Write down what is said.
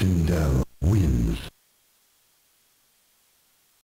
Indel. Uh,